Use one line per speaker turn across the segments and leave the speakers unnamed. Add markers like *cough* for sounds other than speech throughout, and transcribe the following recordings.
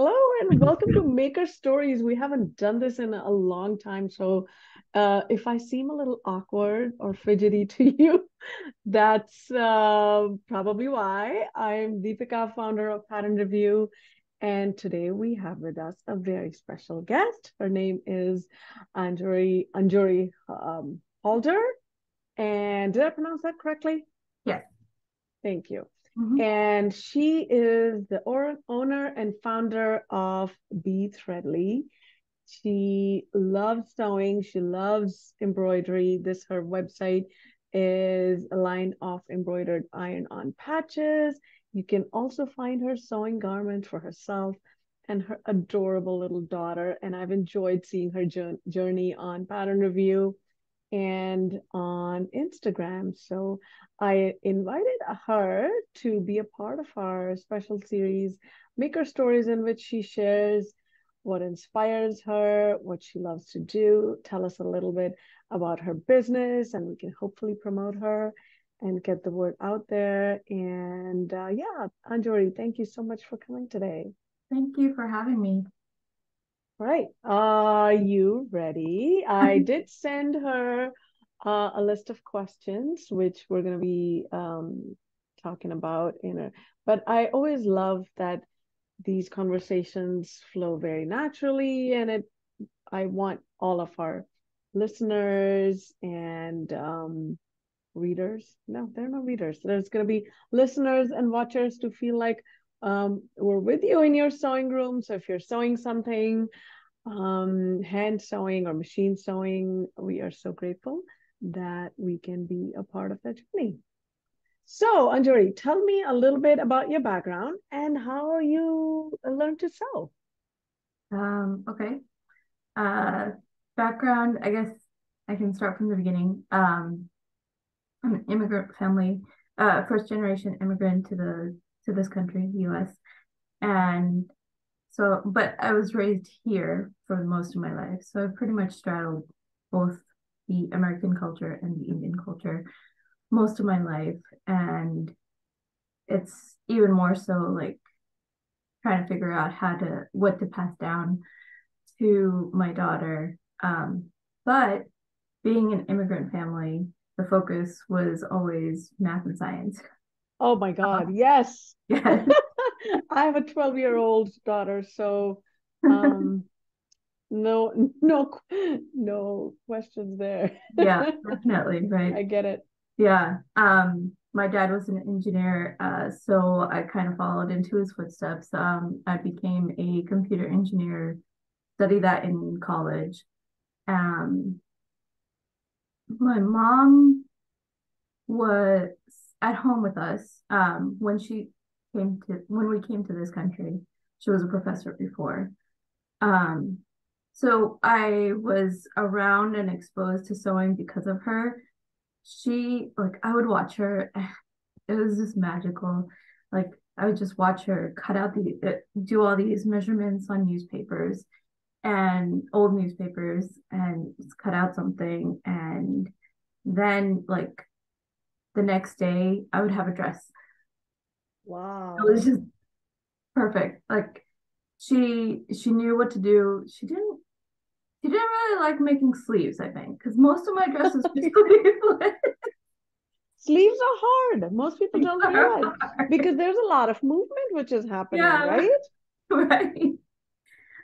Hello and welcome to Maker Stories. We haven't done this in a long time, so uh, if I seem a little awkward or fidgety *laughs* to you, that's uh, probably why. I'm Deepika, founder of Pattern Review, and today we have with us a very special guest. Her name is Anjori Anjori um, Halder, and did I pronounce that correctly?
Yes.
Thank you. Mm-hmm. And she is the or- owner and founder of Bee Threadly. She loves sewing. She loves embroidery. This her website is a line of embroidered iron-on patches. You can also find her sewing garments for herself and her adorable little daughter. And I've enjoyed seeing her journey on Pattern Review and on Instagram. So I invited her to be a part of our special series, Maker Stories, in which she shares what inspires her, what she loves to do, tell us a little bit about her business, and we can hopefully promote her and get the word out there. And uh, yeah, Anjori, thank you so much for coming today.
Thank you for having me.
Right. Are you ready? I did send her uh, a list of questions, which we're going to be um, talking about in a. But I always love that these conversations flow very naturally, and it. I want all of our listeners and um, readers. No, they're not readers. There's going to be listeners and watchers to feel like um, we're with you in your sewing room. So if you're sewing something, um, hand sewing or machine sewing, we are so grateful that we can be a part of that journey. So, Anjori, tell me a little bit about your background and how you learned to sew.
Um, okay. Uh, background, I guess I can start from the beginning. Um, I'm an immigrant family, uh, first generation immigrant to the to this country, the U.S. And so, but I was raised here for most of my life, so I pretty much straddled both the American culture and the Indian culture most of my life, and it's even more so like trying to figure out how to what to pass down to my daughter. Um, but being an immigrant family, the focus was always math and science. *laughs*
Oh my God, yes. *laughs* Yes. *laughs* I have a 12 year old daughter, so um, *laughs* no, no, no questions there.
yeah, definitely. Right.
I get it.
Yeah. Um, my dad was an engineer, uh, so I kind of followed into his footsteps. Um, I became a computer engineer, studied that in college. Um, my mom was at home with us um, when she came to when we came to this country. She was a professor before. Um, so I was around and exposed to sewing because of her. She like I would watch her. *sighs* It was just magical. Like I would just watch her cut out the uh, do all these measurements on newspapers and old newspapers and cut out something and then like the next day I would have a dress
Wow.
It was just perfect. Like she she knew what to do. She didn't she didn't really like making sleeves, I think, because most of my dresses were *laughs* sleeveless.
Sleeves are hard. Most people don't realize because there's a lot of movement which is happening, yeah, right? *laughs*
Right.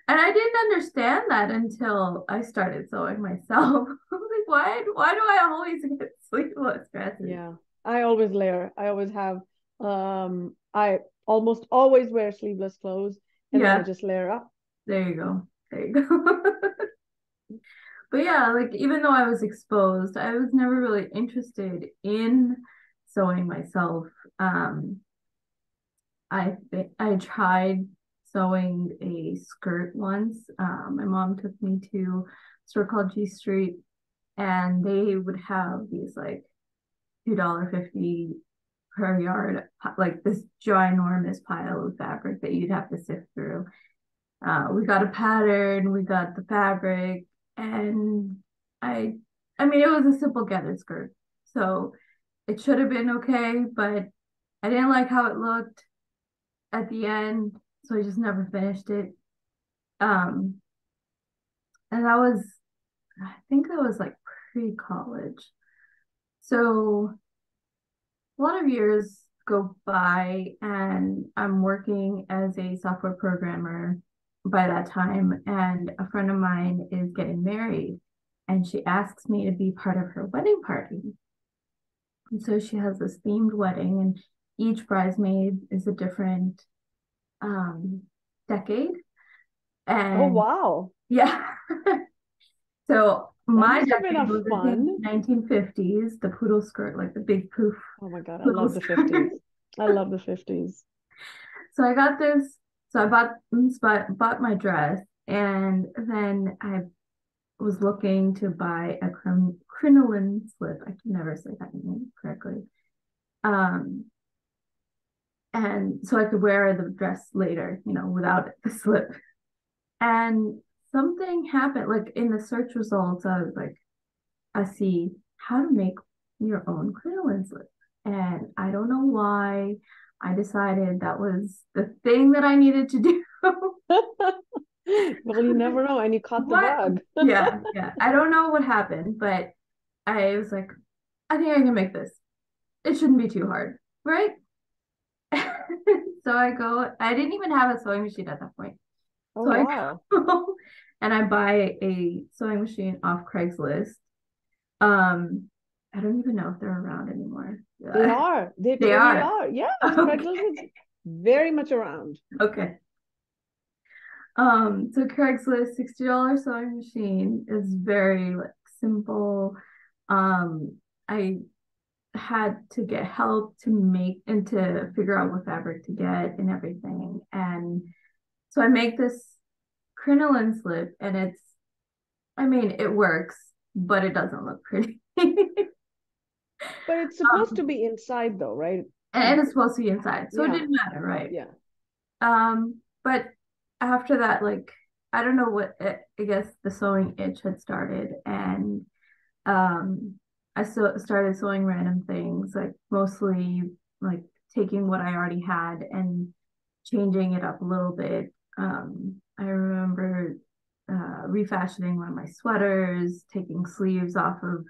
And I didn't understand that until I started sewing myself. I was *laughs* like, why why do I always get sleeveless dresses?
Yeah. I always layer. I always have um, I almost always wear sleeveless clothes and yeah. then I just layer up.
There you go. There you go. *laughs* but yeah, like even though I was exposed, I was never really interested in sewing myself. Um, I I tried sewing a skirt once. Um, my mom took me to a store called G Street, and they would have these like two dollar fifty per yard, like this ginormous pile of fabric that you'd have to sift through. Uh, we got a pattern, we got the fabric, and I, I mean, it was a simple gathered skirt, so it should have been okay, but I didn't like how it looked at the end, so I just never finished it. Um, and that was, I think that was like pre college. So a lot of years go by, and I'm working as a software programmer by that time. And a friend of mine is getting married, and she asks me to be part of her wedding party. And so she has this themed wedding, and each bridesmaid is a different um, decade.
Oh, and oh wow. *laughs*
Yeah. so my decade was fun. 1950s, the poodle skirt, like the big poof.
Oh my god, I love skirt. the 50s. *laughs* I love the 50s.
So I got this. So I bought bought, bought my dress, and then I was looking to buy a crin- crinoline slip. I can never say that name correctly. Um, and so I could wear the dress later, you know, without the slip. And something happened, like in the search results, I was like, I see how to make your own crinoline slip. And I don't know why I decided that was the thing that I needed to do. *laughs*
well, you never know, and you caught the bug. *laughs*
yeah, yeah. I don't know what happened, but I was like, I think I can make this. It shouldn't be too hard, right? *laughs* so I go, I didn't even have a sewing machine at that point. Oh, so wow. I go and I buy a sewing machine off Craigslist. Um, I don't even know if they're around anymore.
They *laughs* are. They, they are. are. Yeah, *laughs* okay. Craigslist is very much around.
Okay. Um, so Craigslist $60 sewing machine is very like simple. Um, I had to get help to make and to figure out what fabric to get and everything. And so I make this crinoline slip and it's, I mean, it works, but it doesn't look pretty. *laughs* but
it's supposed um, to be inside though, right?
And it's supposed to be inside. So yeah. it didn't matter, right?
Yeah.
Um, but after that, like, I don't know what it, I guess the sewing itch had started and um I so started sewing random things, like mostly like taking what I already had and changing it up a little bit. Um, I remember uh, refashioning one of my sweaters, taking sleeves off of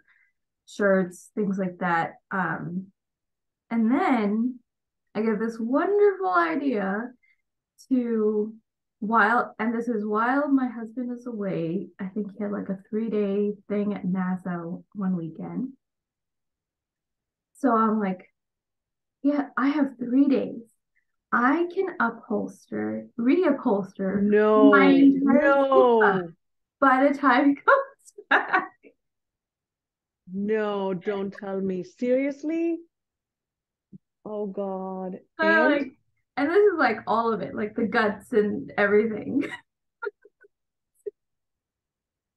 shirts, things like that. Um, and then I get this wonderful idea to while and this is while my husband is away i think he had like a three day thing at nasa one weekend so i'm like yeah i have three days i can upholster reupholster
no my entire no
by the time he comes *laughs* back
no don't tell me seriously oh god
and? like and this is like all of it, like the guts and everything. *laughs*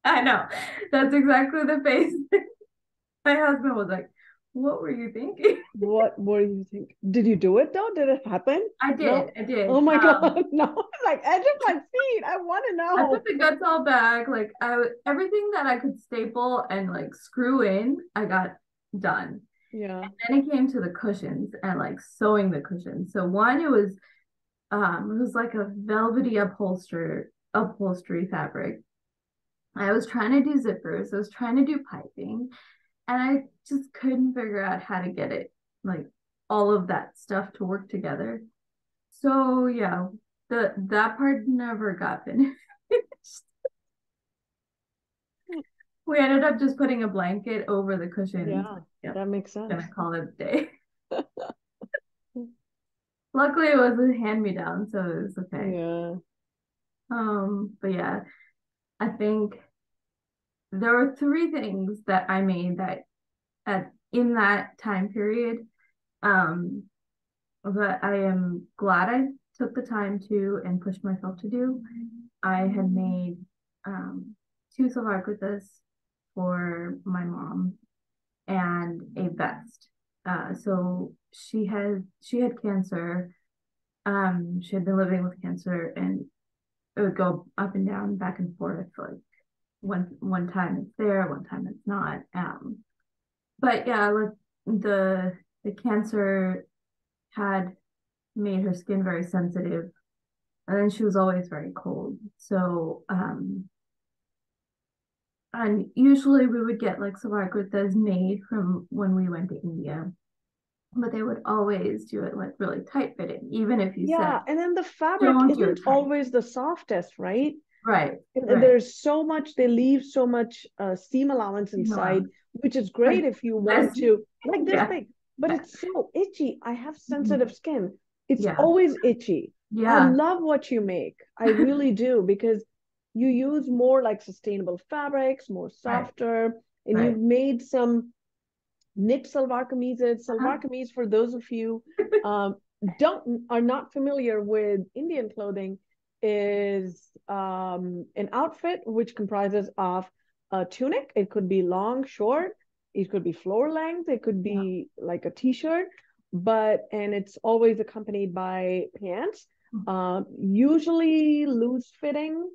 I know. That's exactly the face. *laughs* My husband was like, What were you thinking? *laughs*
what were you thinking? Did you do it though? Did it happen?
I did. No? I did.
Oh my um, god. *laughs* No. Like edge of my feet. I want to know.
I put the guts all back. Like I everything that I could staple and like screw in, I got done.
Yeah. And
then it came to the cushions and like sewing the cushions. So one, it was um it was like a velvety upholstery upholstery fabric. I was trying to do zippers, I was trying to do piping, and I just couldn't figure out how to get it like all of that stuff to work together. So yeah, the that part never got finished. *laughs* we ended up just putting a blanket over the cushion.
Yeah, yep. that makes sense.
Gonna call it a day. *laughs* Luckily, it was a hand me down, so it was okay.
Yeah.
Um, but yeah, I think there were three things that I made that at in that time period. Um, that I am glad I took the time to and pushed myself to do. I had made um two this for my mom and a vest. Uh, so she had she had cancer. Um, she had been living with cancer, and it would go up and down, back and forth. Like one one time it's there, one time it's not. Um, but yeah, like the the cancer had made her skin very sensitive and then she was always very cold. So um and usually we would get like salwar kurtas made from when we went to India. But they would always do it like really tight fitting, even if you
yeah,
said
and then the fabric isn't always the softest, right?
Right,
right. There's so much they leave so much uh, seam allowance inside, which is great if you want to like this yeah. thing. But it's so itchy. I have mm-hmm. sensitive mm-hmm. skin. It's yeah. always itchy. Yeah. I love what you make. I really *laughs* do because you use more like sustainable fabrics, more softer, right. and right. you've made some knit salwar kameezes. Salwar uh-huh. kameez, for those of you um, don't are not familiar with Indian clothing, is um, an outfit which comprises of a tunic. It could be long, short. It could be floor length. It could be yeah. like a t-shirt, but and it's always accompanied by pants. Mm-hmm. Uh, usually loose fitting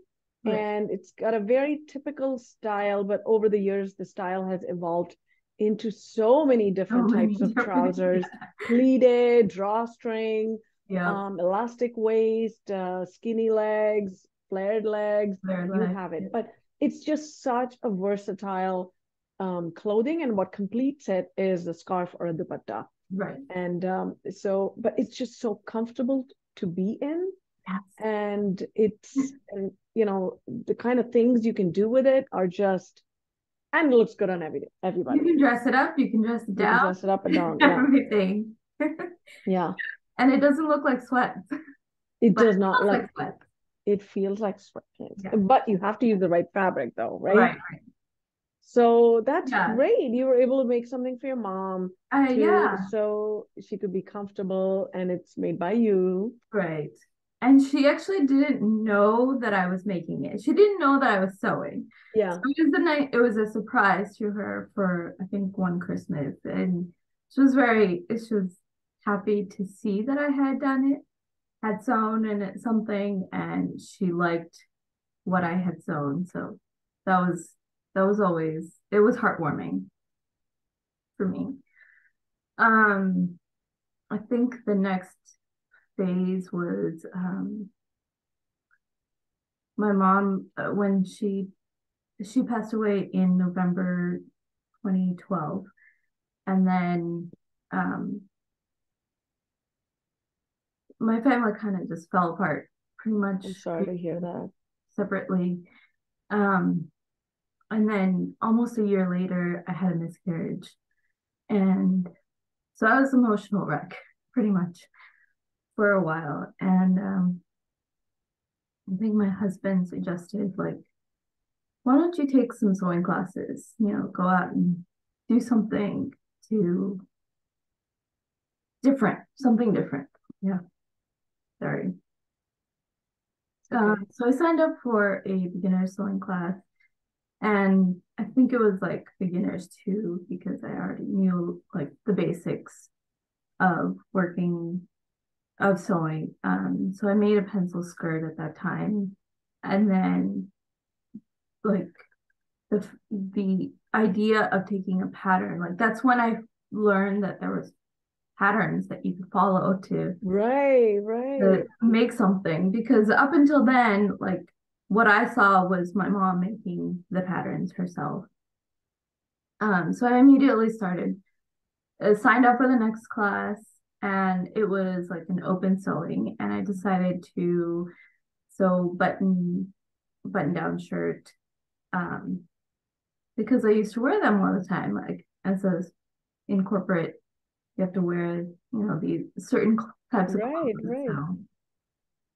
Right. And it's got a very typical style, but over the years, the style has evolved into so many different so types of *laughs* trousers yeah. pleated, drawstring, yeah. um, elastic waist, uh, skinny legs, flared legs. Flared you legs. have it. But it's just such a versatile um, clothing. And what completes it is the scarf or a dupatta.
Right.
And um, so, but it's just so comfortable to be in. Yes. And it's, and you know the kind of things you can do with it are just and it looks good on every everybody.
You can dress it up, you can dress it down,
dress it up and down, *laughs* yeah.
everything. *laughs*
yeah,
and it doesn't look like sweat. *laughs*
It does not like, like sweat. It feels like sweat. yeah. but you have to use the right fabric, though, right? Right. right. So that's yeah. great. You were able to make something for your mom.
Uh, too, yeah.
So she could be comfortable, and it's made by you.
Right and she actually didn't know that I was making it. She didn't know that I was sewing.
Yeah. So
it was the night it was a surprise to her for I think one Christmas. And she was very she was happy to see that I had done it, had sewn and something, and she liked what I had sewn. So that was that was always it was heartwarming for me. Um I think the next phase was um, my mom uh, when she she passed away in November 2012 and then um, my family kind of just fell apart pretty much
I'm sorry to hear that
separately um, and then almost a year later I had a miscarriage and so I was emotional wreck pretty much for a while. And um, I think my husband suggested, like, why don't you take some sewing classes? You know, go out and do something to different, something different. Yeah. Sorry. Uh, so I signed up for a beginner sewing class, and I think it was like beginners too because I already knew like the basics of working of sewing. Um, so I made a pencil skirt at that time, and then like the the idea of taking a pattern, like that's when I learned that there was patterns that you could follow to
right right.
to make something. Because up until then like what i saw was my mom making the patterns herself. Um so i immediately started uh, signed up for the next class and it was like an open sewing and i decided to sew button button down shirt um because i used to wear them all the time like as a in corporate you have to wear you know these certain types of right, clothes right. So.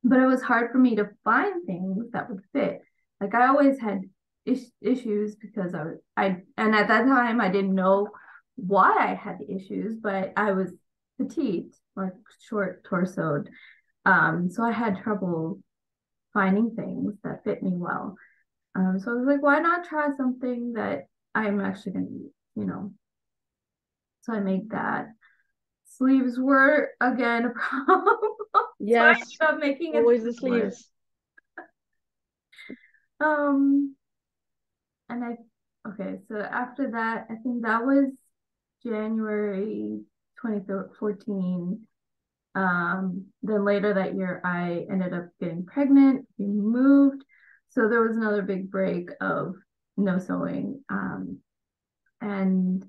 but it was hard for me to find things that would fit like i always had is- issues because i was i and at that time i didn't know why i had the issues but i was petite, like short torsoed. Um, so I had trouble finding things that fit me well. Um, so I was like, why not try something that I'm actually going to, you know. So I made that. Sleeves were again a problem. *laughs*
Yes.
so making
always the sleeves. *laughs*
um, and I okay. So after that, I think that was January 2014. Um, then later that year, I ended up getting pregnant. We moved, so there was another big break of no sewing. Um, and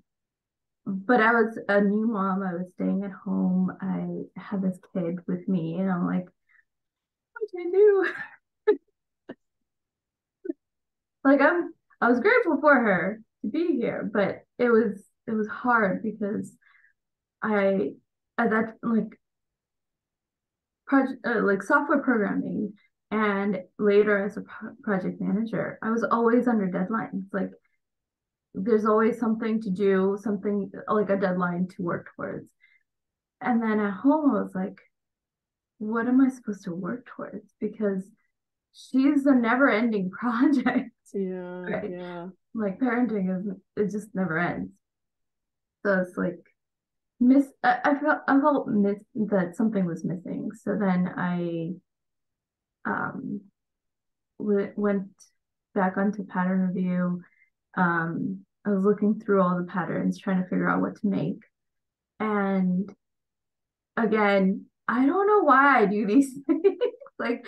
but I was a new mom. I was staying at home. I had this kid with me, and I'm like, what do I do? *laughs* like I'm, I was grateful for her to be here, but it was it was hard because I at that like project uh, like software programming and later as a pro- project manager, I was always under deadlines. Like there's always something to do, something like a deadline to work towards. And then at home, I was like, what am I supposed to work towards? Because she's a never ending *laughs* project.
Yeah. Right? Yeah.
Like parenting is, it just never ends. So it's like, miss, I, I felt, I felt miss that something was missing. So then I, um, w- went back onto pattern review. Um, I was looking through all the patterns, trying to figure out what to make. And again, I don't know why I do these *laughs* things. like,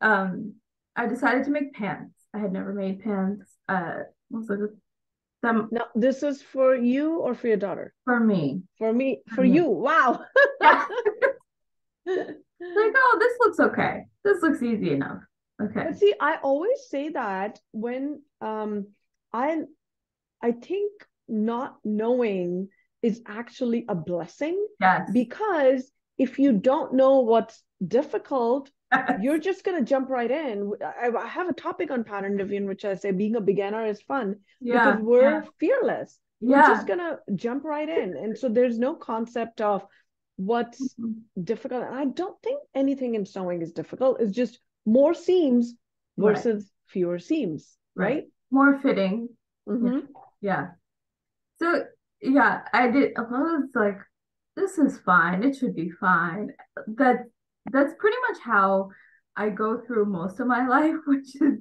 um, I decided to make pants. I had never made pants. Uh, was like
some. Now, this is for you or for your daughter?
For me.
For me. For, you. Wow. *laughs* *laughs*
like, oh, this looks okay. This looks easy enough. Okay.
But see, I always say that when um I I think not knowing is actually a blessing.
Yes.
Because if you don't know what's difficult, *laughs* you're just going to jump right in. I, I, have a topic on pattern review in which I say being a beginner is fun yeah, because we're yeah. fearless. Yeah. We're just going to jump right in. And so there's no concept of what's mm-hmm. difficult. And I don't think anything in sewing is difficult. It's just more seams versus right. fewer seams, right? right?
More fitting. Mm-hmm. Yeah. So yeah, I did. I was like, this is fine. It should be fine. That that's pretty much how I go through most of my *laughs* life, which is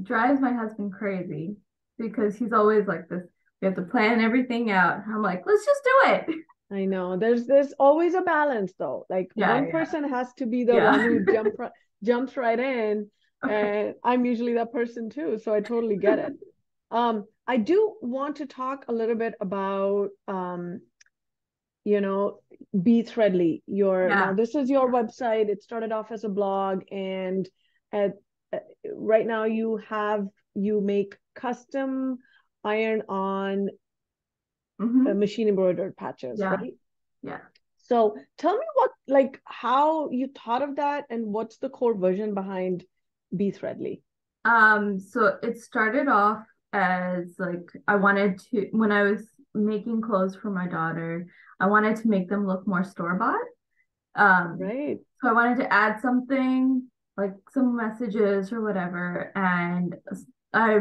drives my husband crazy because he's always like this. We have to plan everything out. I'm like, let's just do it.
I know. There's there's always a balance though. Like yeah, one yeah. person has to be the yeah. one who *laughs* jump jumps right in. And I'm usually that person too. So I totally get it. *laughs* Um, I do want to talk a little bit about, um, you know, Bee Threadly. Your yeah. now this is your website. It started off as a blog, and at, uh, right now you have you make custom iron on mm-hmm. uh, machine embroidered patches,
yeah.
right?
Yeah.
So tell me what like how you thought of that and what's the core vision behind Bee Threadly?
Um, so it started off as like I wanted to when I was making clothes for my daughter, I wanted to make them look more store bought. Um,
right.
So I wanted to add something like some messages or whatever, and I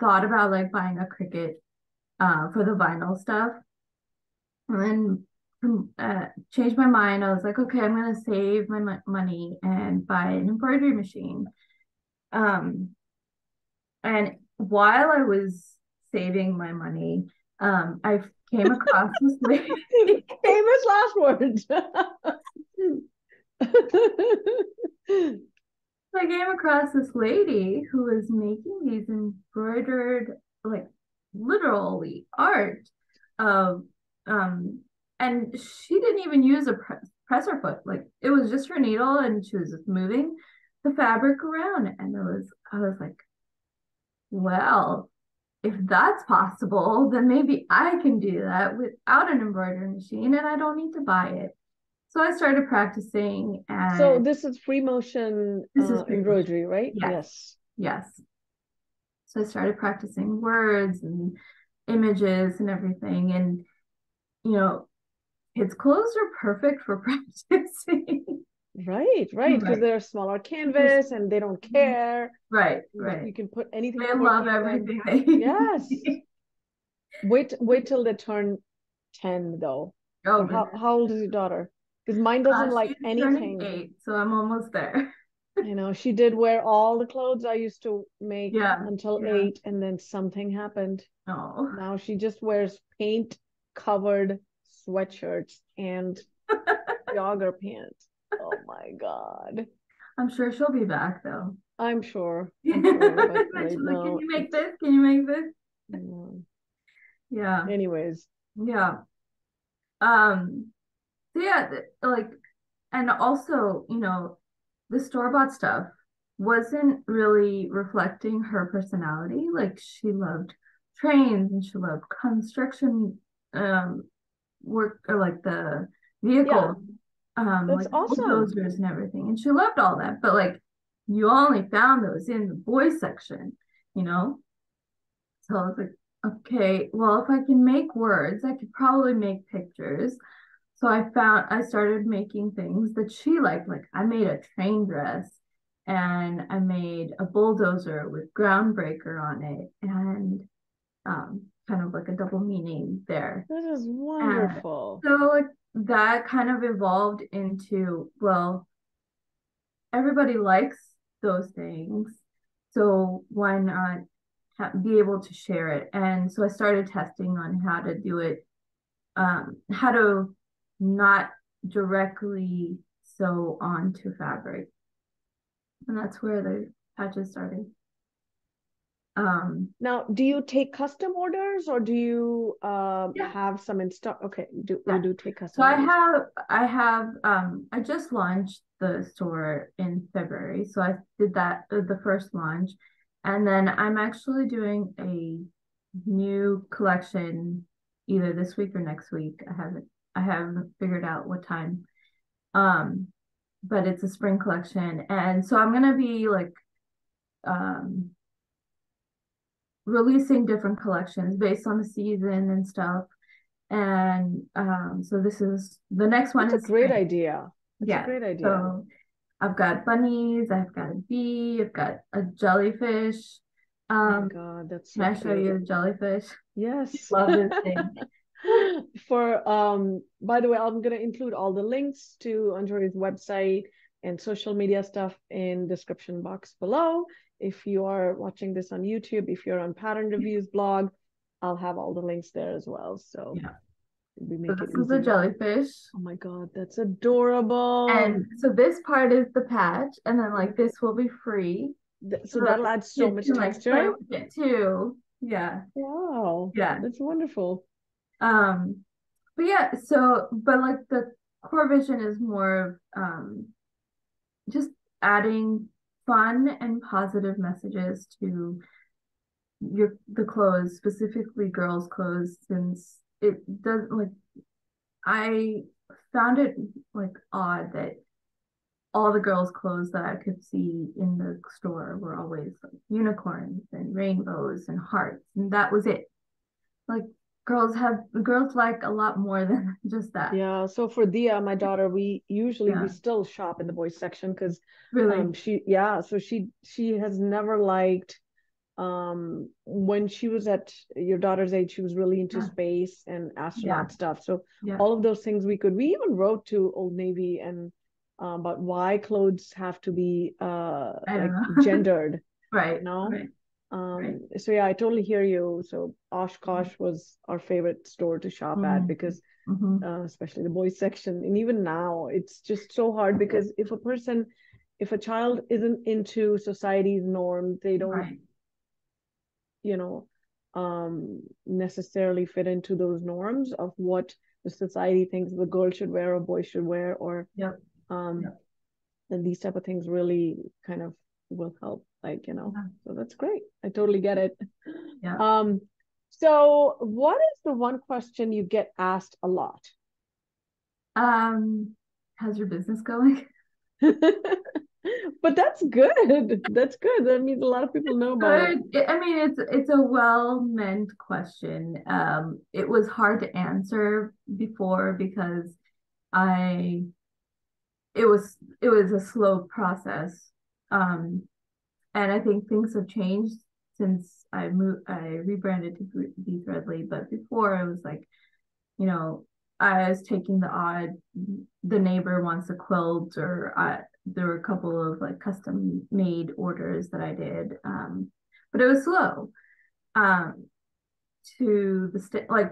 thought about like buying a Cricut uh, for the vinyl stuff, and then um, uh, changed my mind. I was like, okay, I'm gonna save my money and buy an embroidery machine. Um, and while I was saving my money, um, I came across *laughs* this lady.
Famous last words.
I came across this lady who was making these embroidered, like literally art of, um, and she didn't even use a presser foot. Like it was just her needle, and she was just moving the fabric around, and it was, I was like, well, if that's possible, then maybe I can do that without an embroidery machine and I don't need to buy it. So I started practicing. And
so this is free motion this uh, is embroidery, motion. right?
Yes. yes. Yes. So I started practicing words and images and everything. And, you know, kids' clothes are perfect for *laughs* practicing.
Right, right, because right. they're smaller canvas and they don't mm-hmm. care.
Right, right.
You can put anything.
They love everything. *laughs*
yes. *laughs* wait, wait till they turn ten, though. Oh, how, how old is your daughter? Because mine doesn't uh, like anything.
Eight, so I'm almost there. *laughs*
you know, she did wear all the clothes I used to make
yeah,
until
yeah.
eight, and then something happened.
Oh.
Now she just wears paint covered sweatshirts and jogger pants. Oh my god.
I'm sure she'll be back though.
I'm sure. I'm *laughs* sure right
Can you make this? Can you make this?
yeah.
Yeah.
Anyways,
Yeah. Um, so yeah, like, and also, you know, the store-bought stuff wasn't really reflecting her personality. Like she loved trains and she loved construction um work or like the vehicles. Um
That's
like
awesome.
bulldozers and everything. And she loved all that, but like you only found those in the boys section, you know? So I was like, okay, well, if I can make words, I could probably make pictures. So I found I started making things that she liked. Like I made a train dress and I made a bulldozer with groundbreaker on it and um kind of like a double meaning there.
that is wonderful.
So like that kind of evolved into, well, everybody likes those things. So why not ha- be able to share it? And so I started testing on how to do it, um, how to not directly sew onto fabric. And that's where the patches started. Um,
Now, do you take custom orders or do you um
Yeah.
have some in stock? Okay, do
Yeah.
you do take custom
So I have I have um I just launched the store in February. So I did that uh, the first launch and then I'm actually doing a new collection either this week or next week. I haven't I haven't figured out what time. Um but it's a spring collection and so I'm going to be like um releasing different collections based on the season and stuff. And um, so this is the next one is
a great idea. That's
Yeah.
a great idea.
So I've got bunnies, I've got a bee, I've got a jellyfish.
Oh
Um,
God, that's
can
so
I show you
cute.
the jellyfish?
Yes. *laughs*
Love this thing. *laughs*
For um, by the way, I'm gonna include all the links to Anjali's website and social media stuff in description box below. If you are watching this on YouTube, if you're on Pattern Reviews blog, I'll have all the links there as well. So
Yeah.
we make it
this is a jellyfish.
Oh my God, that's adorable.
And so this part is the patch, and then like this will be free.
Th- so
So
that'll add so much
can, like,
texture.
with it too. Yeah.
Wow.
Yeah.
That's wonderful.
Um, but yeah, so but like the core vision is more of um just adding fun and positive messages to your the clothes, specifically girls' clothes, since it doesn't like I found it like odd that all the girls' clothes that I could see in the store were always like unicorns and rainbows and hearts, and that was it. Like girls have girls like a lot more than *laughs* just that.
Yeah. So for Dia, my daughter, we usually
Yeah.
we still shop in the boys section because
Really.
um she yeah so she she has never liked um when she was at your daughter's age she was really into
Yeah.
space and astronaut stuff so
yeah.
all of those things we could we even wrote to Old Navy and um about why clothes have to be uh like *laughs* gendered
right.
no?
Right.
Um
Right.
so yeah I totally hear you so Oshkosh was our favorite store to shop at
Mhm.
because
Mhm.
uh, especially the boys section and even now it's just so hard because if a person if a child isn't into society's norm they don't
Right.
you know um necessarily fit into those norms of what the society thinks the girl should wear or boy should wear or
yeah,
um
Yep.
then these type of things really kind of will help like you know
Yeah.
so that's great i totally get it
Yeah.
um so what is the one question you get asked a lot
Um, how's your business going? *laughs*
but that's good. That's good. That means a lot of people know about it.
I mean, it's it's a well-meant question. Um, it was hard to answer before because I it was it was a slow process. Um, and I think things have changed since I moved I rebranded to Bee Threadly, but before it was like, you know, I was taking the odd the neighbor wants a quilt or I there were a couple of like custom made orders that I did. Um, but it was slow. Um, to the st- like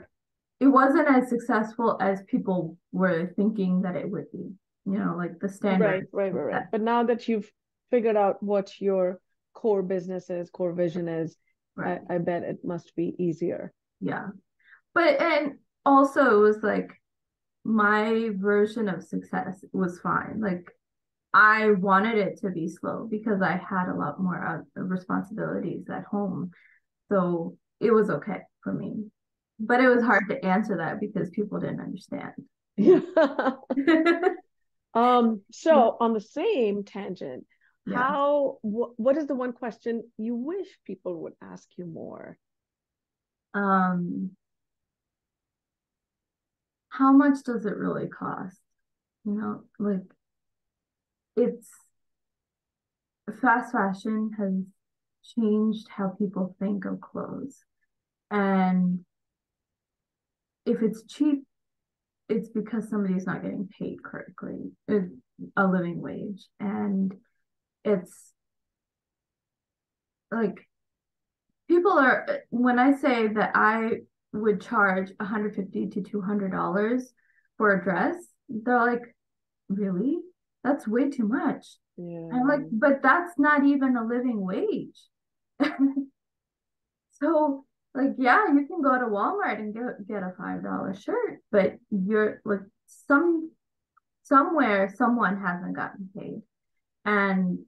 it wasn't as successful as people were thinking that it would be. You know, like the standard.
Right, right, right, right. But now that you've figured out what your core business is, core vision is, right. I, I bet it must be easier.
Yeah. But and also it was like my version of success was fine. Like I wanted it to be slow because I had a lot more uh, responsibilities at home. So it was okay for me. But it was hard to answer that because people didn't understand. Yeah. *laughs* *laughs*
um so on the same tangent, yeah. how wh- what is the one question you wish people would ask you more?
Um how much does it really cost? You know, like it's fast fashion has changed how people think of clothes. And if it's cheap, it's because somebody's not getting paid correctly, a living wage. And it's like people are, when I say that I would charge 150 to 200 dollars for a dress, they're like, really? That's way too much. Yeah. I'm like, but that's not even a living wage. *laughs* so like yeah you can go to walmart and get get a five dollar shirt but you're like some somewhere someone hasn't gotten paid and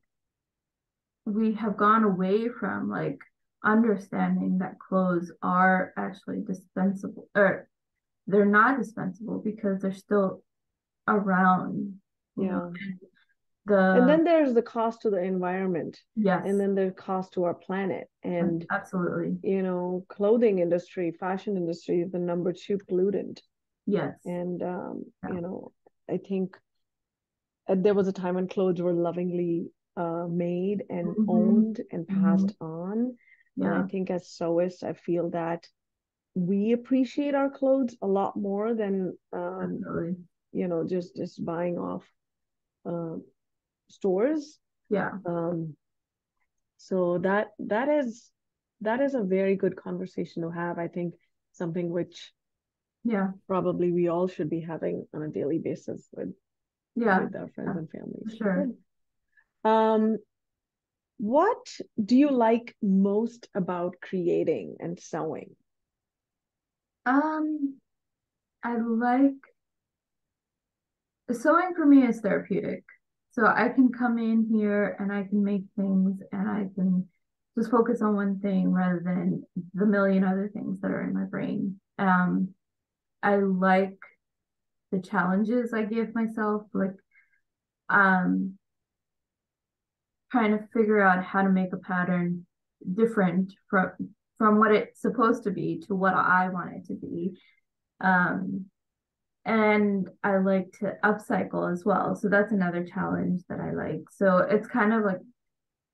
we have gone away from like understanding that clothes are actually dispensable or they're not dispensable because they're still around.
Yeah. Know? the and then there's the cost to the environment.
Yes.
And then the cost to our planet. And
absolutely.
you know clothing industry fashion industry is the number two pollutant.
Yes.
And um yeah. you know i think uh, there was a time when clothes were lovingly uh, made and mm-hmm. owned and passed mm-hmm. on. Yeah. and i think as sewists i feel that we appreciate our clothes a lot more than um, you know just just buying off uh, stores.
Yeah.
Um so that that is that is a very good conversation to have. I think something which
yeah.
probably we all should be having on a daily basis with
yeah.
with our friends and families.
Sure
um what do you like most about creating and sewing
um i like sewing for me is therapeutic so I can come in here and I can make things and I can just focus on one thing rather than the million other things that are in my brain. Um, I like the challenges I give myself, like um, trying to figure out how to make a pattern different from from what it's supposed to be to what I want it to be. Um, and I like to upcycle as well. So that's another challenge that I like. So it's kind of like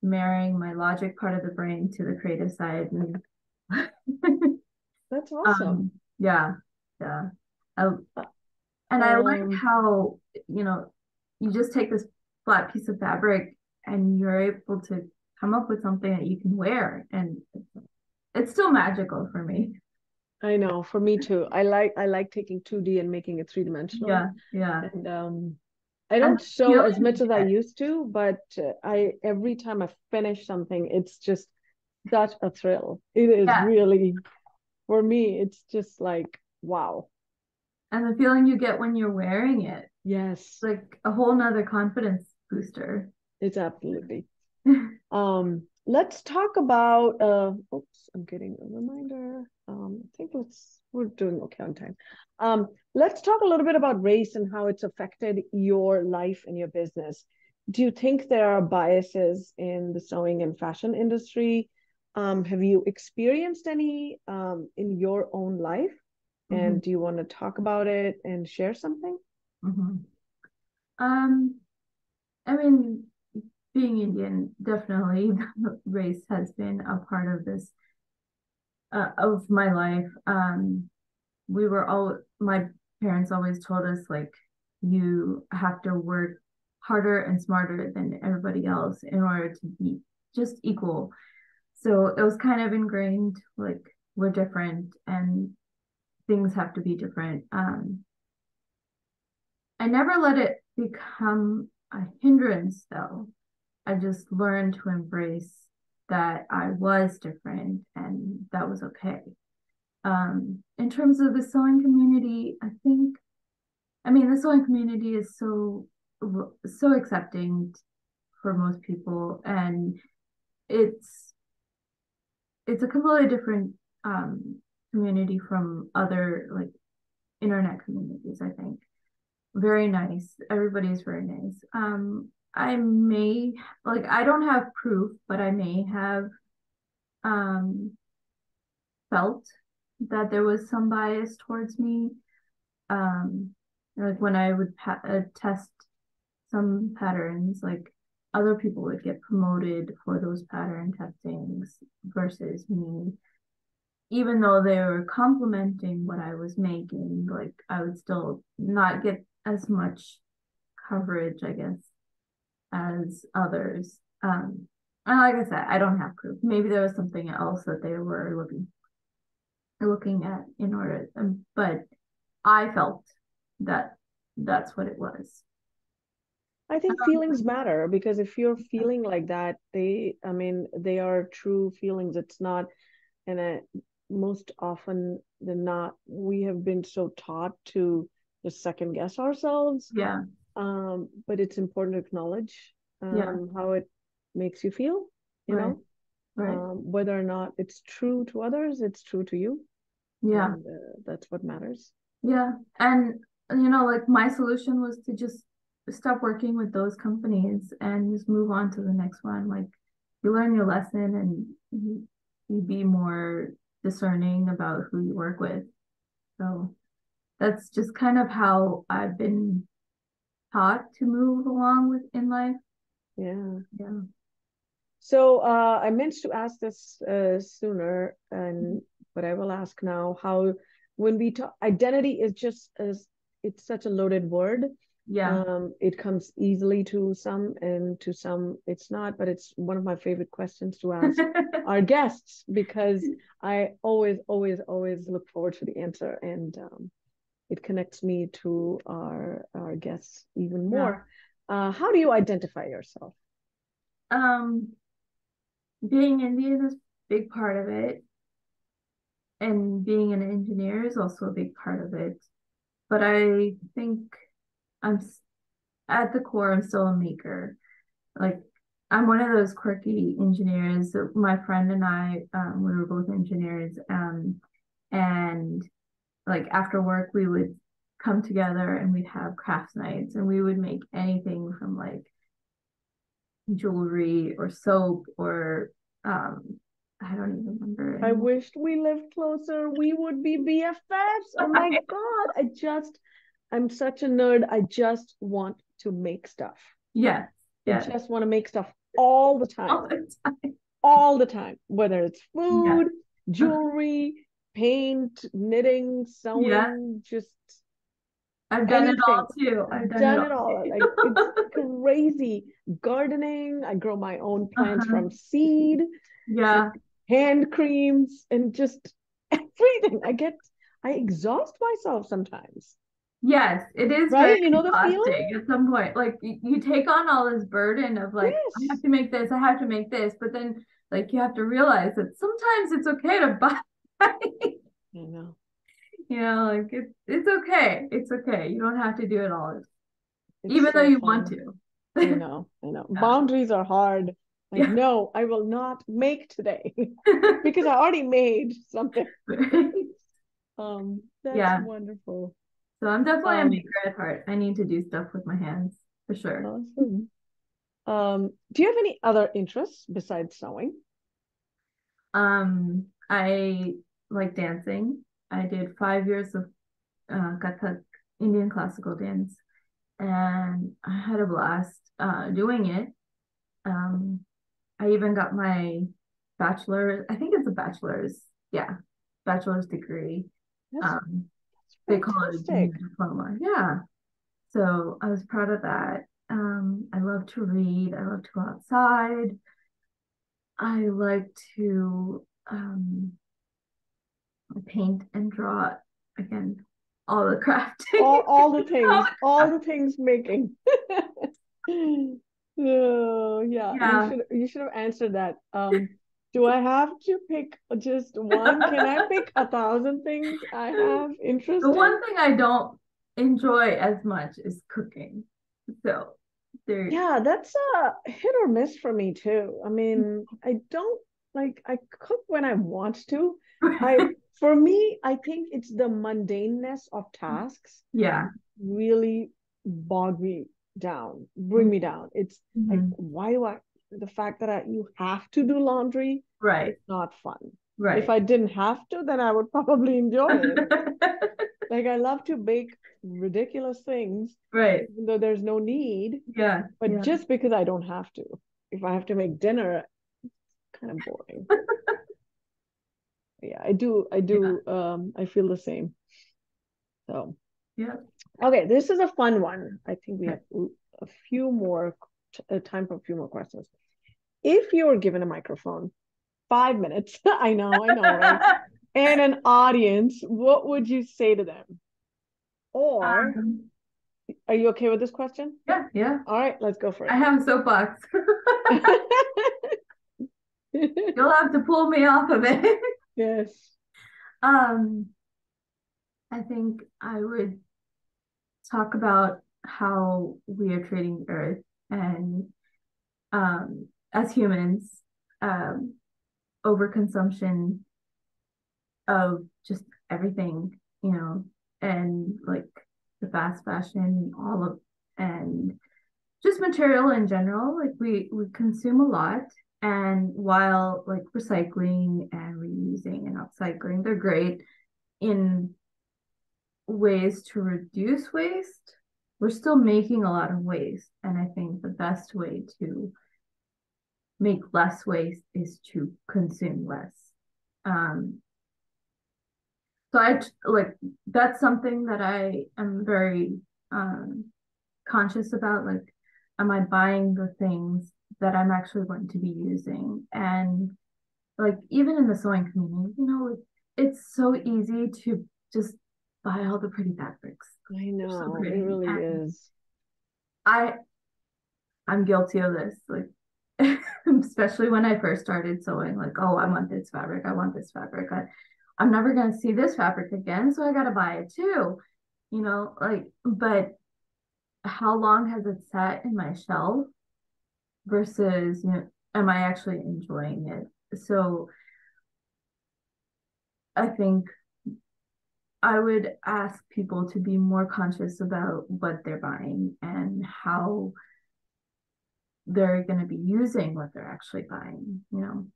marrying my logic part of the brain to the creative side. And
that's *laughs* awesome. Um,
yeah, yeah. I, and I like um, how you know you just take this flat piece of fabric and you're able to come up with something that you can wear, and it's still magical for me.
I know. For me too. I like I like taking 2D and making it three dimensional.
Yeah, yeah.
And um, I don't sew as much as I used to, but uh, I every time I finish something, it's just such a thrill. It is yeah. really, for me, it's just like wow.
And the feeling you get when you're wearing it,
yes,
like a whole nother confidence booster.
It's absolutely. *laughs* um, let's talk about. Uh, oops, I'm getting a reminder um, I think let's we're doing okay on time. Um, let's talk a little bit about race and how it's affected your life and your business. Do you think there are biases in the sewing and fashion industry? Um, have you experienced any um, in your own life? Mm-hmm. And do you want to talk about it and share something?
Mm-hmm. Um, I mean, being Indian, definitely *laughs* race has been a part of this uh, of my life, um, we were all my parents always told us like you have to work harder and smarter than everybody else in order to be just equal. So it was kind of ingrained like we're different and things have to be different. Um, I never let it become a hindrance though. I just learned to embrace that I was different and that was okay. Um, in terms of the sewing community, I think, I mean, the sewing community is so so accepting for most people, and it's it's a completely different um, community from other like internet communities. I think very nice. Everybody's very nice. Um, I may like I don't have proof, but I may have um felt that there was some bias towards me. Um, like when I would pa- uh, test some patterns, like other people would get promoted for those pattern testings versus me. Even though they were complimenting what I was making, like I would still not get as much coverage, I guess, as others. Um, and like I said, I don't have proof. Maybe there was something else that they were looking looking at in order, um, but I felt that that's what it was.
I think um, feelings matter because if you're feeling like that, they, I mean, they are true feelings. It's not, and I, most often than not, we have been so taught to just second guess ourselves.
Yeah.
Um, but it's important to acknowledge um, yeah. how it makes you feel, you right. know, right. Um, whether or not it's true to others, it's true to you.
Yeah.
And, uh, that's what matters.
Yeah. And, you know, like my solution was to just stop working with those companies and just move on to the next one. Like you learn your lesson and you, you be more discerning about who you work with. So that's just kind of how I've been taught to move along with in life.
Yeah.
Yeah.
So uh, I meant to ask this uh, sooner, and but I will ask now. How when we talk identity is just as it's such a loaded word.
Yeah.
Um, it comes easily to some, and to some it's not. But it's one of my favorite questions to ask *laughs* our guests because I always, always, always look forward to the answer, and um, it connects me to our our guests even more. Yeah. Uh, how do you identify yourself?
Um, being Indian is a big part of it, and being an engineer is also a big part of it. But I think I'm at the core. I'm still a maker. Like I'm one of those quirky engineers. My friend and I, um, we were both engineers, um, and like after work we would come together and we'd have crafts nights and we would make anything from like jewelry or soap or um I don't even remember.
I wished we lived closer. We would be BFFs. Oh my *laughs* god. I just I'm such a nerd. I just want to make stuff.
Yeah.
yeah. I just want to make stuff all the time. All the time. All the time. Whether it's food, yeah. jewelry, paint, knitting, sewing, yeah. just
I've done anything. it all too. I've done, done it all.
all. Like *laughs* it's crazy. Gardening, I grow my own plants uh-huh. from seed.
Yeah.
Hand creams and just *laughs* everything. I get I exhaust myself sometimes.
Yes, it is
right. You know the feeling
at some point. Like you, you take on all this burden of like yes. I have to make this, I have to make this, but then like you have to realize that sometimes it's okay to *laughs* buy
I know.
You know, like it's it's okay. It's okay. You don't have to do it all. It's even so though you fun. want to.
I *laughs* know, I know. Yeah. Boundaries are hard. Like, yeah. no, I will not make today *laughs* because I already made something. *laughs* um, that's yeah. wonderful.
So I'm definitely um, a maker at heart. I need to do stuff with my hands for sure.
Awesome. Um, do you have any other interests besides sewing?
Um, I like dancing. I did five years of uh, Kathak, Indian classical dance, and I had a blast uh, doing it. Um, I even got my bachelor. I think it's a bachelor's. Yeah, bachelor's degree. That's, um, they call it a diploma. Yeah. So I was proud of that. Um, I love to read. I love to go outside. I like to um, paint and draw. again, all the *laughs* crafting.
All, all the *laughs* things, all the, all the things making. *laughs* oh, yeah. yeah. You should you should have answered that. Um do I have to pick just one? Can I pick a thousand things I have interest
The one thing I don't enjoy as much is cooking. So there
Yeah, that's a hit or miss for me too. I mean, I don't like I cook when I want to. *laughs* I for me, I think it's the mundaneness of tasks.
Yeah.
Really bog me down, bring me down. It's mm-hmm. like why do I the fact that I, you have to do laundry
right
not fun
right
if i didn't have to then i would probably enjoy it *laughs* like i love to bake ridiculous things
right
even though there's no need
yeah
but
yeah.
just because i don't have to if i have to make dinner it's kind of boring *laughs* yeah i do i do yeah. um i feel the same so
yeah
okay this is a fun one i think we have a few more uh, time for a few more questions if you were given a microphone five minutes, *laughs* I know, I know, right? *laughs* and an audience, what would you say to them? Or um, are you okay with this question?
Yeah, yeah.
All right, let's go for it. I
have a soapbox. You'll have to pull me off of it. *laughs*
yes.
Um I think I would talk about how we are treating Earth and um as humans, um, overconsumption of just everything, you know, and like the fast fashion, and all of and just material in general. Like we we consume a lot. And while like recycling and reusing and upcycling, they're great in ways to reduce waste, we're still making a lot of waste. And I think the best way to make less waste is to consume less. Um, so I like that's something that I am very um, conscious about. Like, am I buying the things that I'm actually going to be using? And like even in the sewing community, you know, it's so easy to just buy all the pretty fabrics.
I know so it really and is.
I I'm guilty of this. Like *laughs* especially when I first started sewing, like, oh, I want this fabric, I want this fabric. I, I'm never gonna see this fabric again, so I gotta buy it too. You know, like, but how long has it sat in my shelf versus, you know, am I actually enjoying it? So I think I would ask people to be more conscious about what they're buying and how they're going to be using what they're actually buying, you know.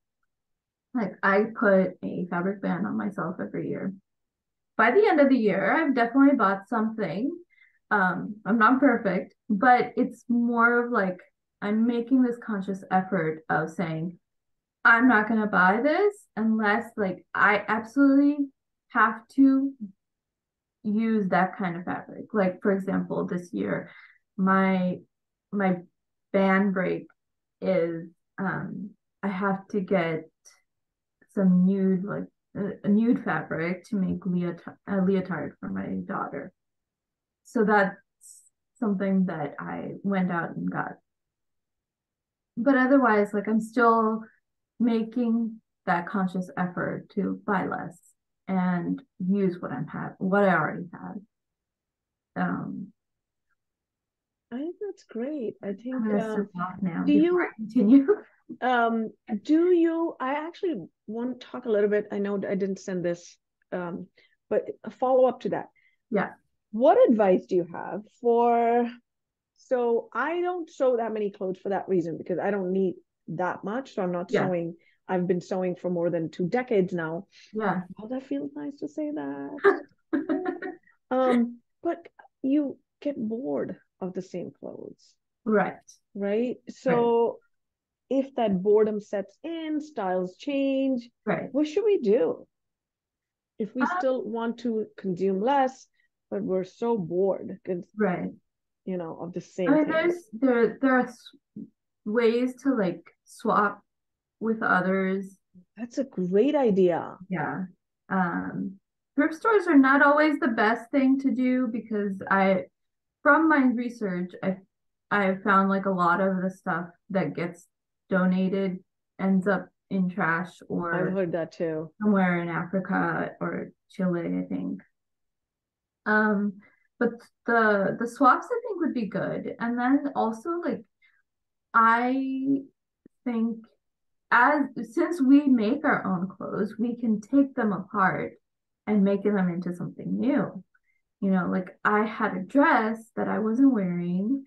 Like I put a fabric band on myself every year. By the end of the year, I've definitely bought something. Um, I'm not perfect, but it's more of like I'm making this conscious effort of saying, I'm not going to buy this unless like I absolutely have to use that kind of fabric. Like for example, this year, my my band break is um, I have to get some nude like a, nude fabric to make leotard, a leotard for my daughter. So that's something that I went out and got. But otherwise, like I'm still making that conscious effort to buy less and use what I'm have what I already have. Um,
I think that's great. I think.
Um, now. Do you continue? *laughs*
um, do you? I actually want to talk a little bit. I know I didn't send this, um, but a follow up to that.
Yeah.
What advice do you have for? So I don't sew that many clothes for that reason because I don't need that much. So I'm not yeah. sewing. I've been sewing for more than two decades now.
Yeah.
Oh, that feels nice to say that. *laughs* um, but you get bored of the same clothes.
Right.
Right. So right. if that boredom sets in, styles change.
Right.
What should we do? If we um, still want to consume less, but we're so bored
right,
you know, of the same.
I mean, there's there there are ways to like swap with others.
That's a great idea.
Yeah. Um thrift stores are not always the best thing to do because I, from my research, I I found like a lot of the stuff that gets donated ends up in trash or
I've heard that too.
Somewhere in Africa or Chile, I think. Um, but the the swaps I think would be good. And then also like I think as since we make our own clothes, we can take them apart and make them into something new. You know, like I had a dress that I wasn't wearing.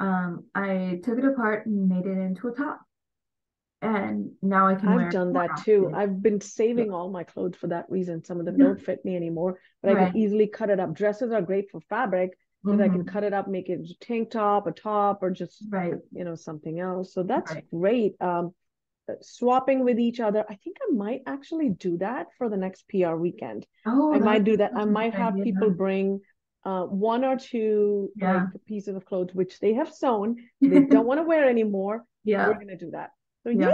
Um, I took it apart and made it into a top. And now I can
I've done that too. I've been saving all my clothes for that reason. Some of them don't fit me anymore, but right. I can easily cut it up. Dresses are great for fabric because mm-hmm. I can mm-hmm. cut it up, make it a tank top, a top, or just
right,
you know, something else. So that's right. great. Um, uh, swapping with each other. I think I might actually do that for the next PR weekend.
Oh,
I might do that. I might have idea. people bring uh, one or two yeah. like pieces of clothes which they have sewn. They *laughs* don't want to wear anymore.
Yeah,
we're gonna do that. So yeah.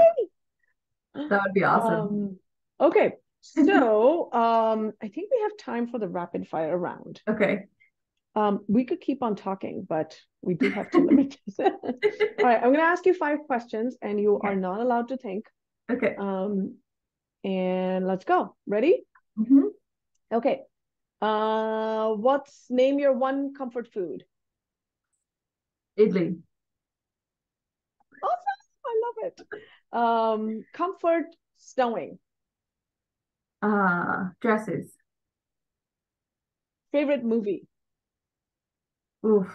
yay!
That would be awesome.
Um, okay, so *laughs* um, I think we have time for the rapid fire round.
Okay.
Um, we could keep on talking, but we do have to limit *laughs* *laughs* All right, I'm going to ask you five questions, and you okay. are not allowed to think.
Okay.
Um, and let's go. Ready?
Mm-hmm.
Okay. Uh, what's name your one comfort food?
Idli.
Awesome! I love it. Um, comfort sewing.
Uh, dresses.
Favorite movie.
Oof.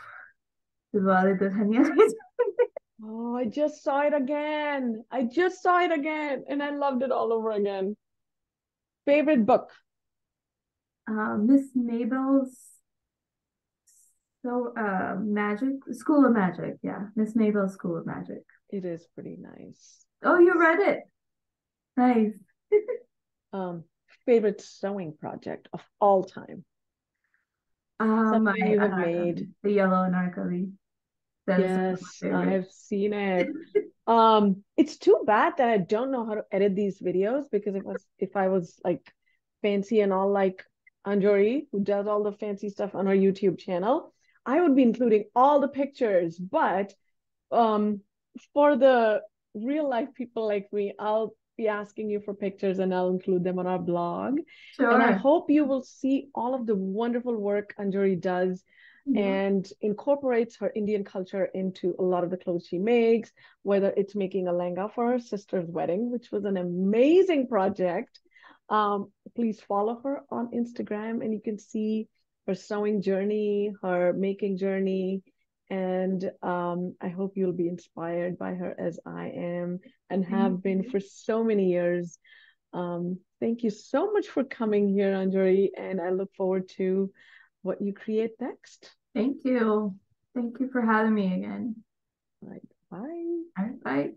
oh, I just saw it again. I just saw it again and I loved it all over again. Favorite book?
Uh, Miss Mabel's so uh magic school of magic yeah. Miss mabel's school of magic.
It is pretty nice.
Oh you read it. Nice. *laughs*
Um favorite sewing project of all time.
Um, I, you have made. the yellow anarkali.
Yes, I have seen it. *laughs* um, it's too bad that I don't know how to edit these videos because it was if I was like fancy and all like Anjori, who does all the fancy stuff on our YouTube channel, I would be including all the pictures. But um, for the real life people like me, I'll be asking you for pictures and I'll include them on our blog. Sure. And I hope you will see all of the wonderful work Anjori does mm-hmm. and incorporates her Indian culture into a lot of the clothes she makes, whether it's making a lehenga for her sister's wedding, which was an amazing project. Um, please follow her on Instagram and you can see her sewing journey, her making journey, and um, I hope you'll be inspired by her as I am and have mm-hmm. been for so many years. Um, thank you so much for coming here, Anjori, and I look forward to what you create next.
Thank you. Thank you for having me again.
All right. Bye.
All right. Bye.